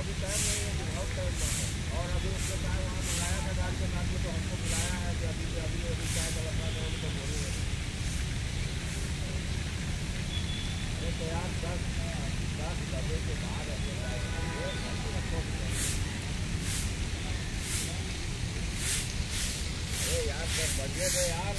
अभी टाइम नहीं है बहुत टाइम है और अभी उसके चाय वहाँ बुलाया था, गाड़ी के नाम तो हमको बुलाया है कि अभी अभी अभी चाय का लगा करोगे तो बोलेंगे अरे तो यार, दस दस बजे के बाद ऐसे तो अरे यार, दस बजे थे यार